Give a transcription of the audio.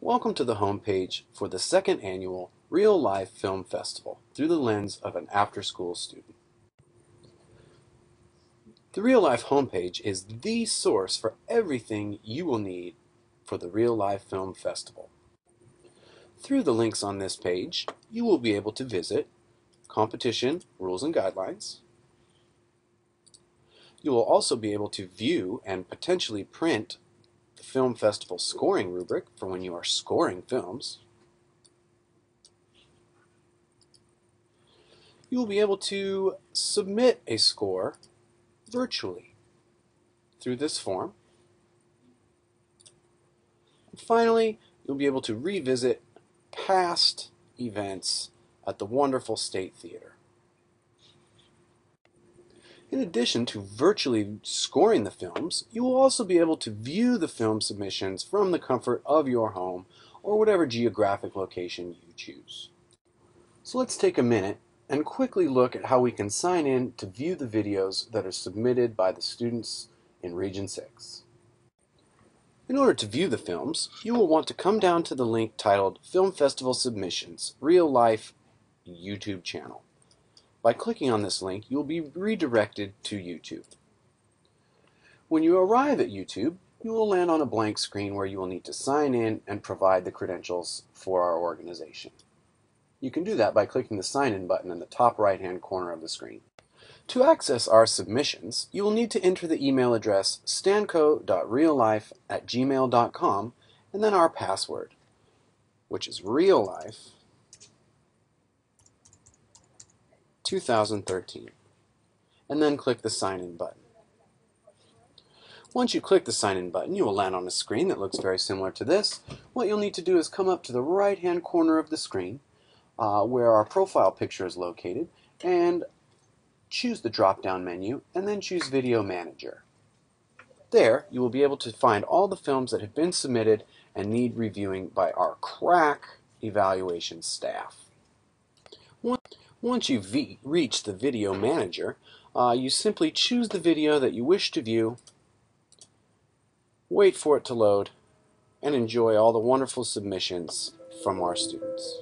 Welcome to the homepage for the second annual Real Life Film Festival through the lens of an after-school student. The Real Life homepage is the source for everything you will need for the Real Life Film Festival. Through the links on this page, you will be able to visit competition rules and guidelines. You will also be able to view and potentially print Film Festival scoring rubric for when you are scoring films. You will be able to submit a score virtually through this form. And finally, you'll be able to revisit past events at the wonderful State Theater. In addition to virtually scoring the films, you will also be able to view the film submissions from the comfort of your home or whatever geographic location you choose. So let's take a minute and quickly look at how we can sign in to view the videos that are submitted by the students in Region 6. In order to view the films, you will want to come down to the link titled Film Festival Submissions, Real Life YouTube channel. By clicking on this link, you will be redirected to YouTube. When you arrive at YouTube, you will land on a blank screen where you will need to sign in and provide the credentials for our organization. You can do that by clicking the sign in button in the top right hand corner of the screen. To access our submissions, you will need to enter the email address stanco.reallife at gmail.com and then our password, which is reallife 2013, and then click the sign in button. Once you click the sign in button, you will land on a screen that looks very similar to this. What you'll need to do is come up to the right hand corner of the screen uh, where our profile picture is located and choose the drop down menu and then choose Video Manager. There, you will be able to find all the films that have been submitted and need reviewing by our crack evaluation staff. Once you've reached the Video Manager, uh, you simply choose the video that you wish to view, wait for it to load, and enjoy all the wonderful submissions from our students.